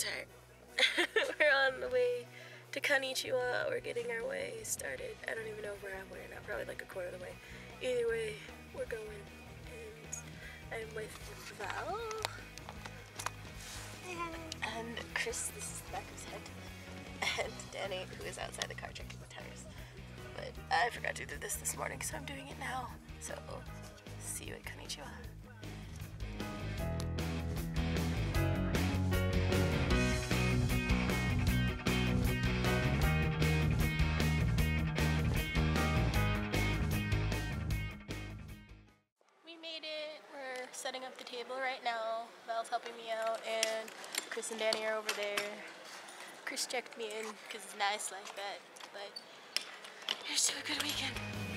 We're on the way to Con Nichiwa. We're getting our way started. I don't even know if we're halfway or not. Probably like a quarter of the way. Either way, we're going. And I'm with Val. And Chris, this is the back of his head. And Danny, who is outside the car checking the tires. But I forgot to do this this morning, so I'm doing it now. So, see you at Con Nichiwa. Setting up the table right now. Val's helping me out, and Chris and Danny are over there. Chris checked me in because it's nice like that. But here's to a good weekend.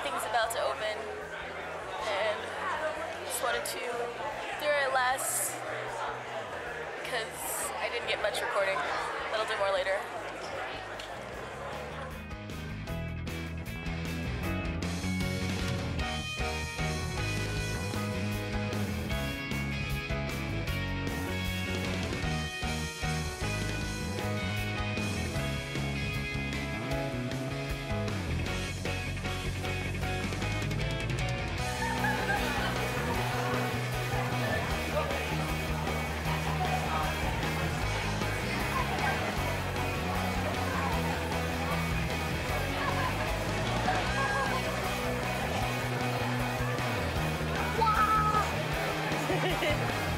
Everything's about to open, and just wanted to do our last because I didn't get much recording. That'll do more later. Thank you.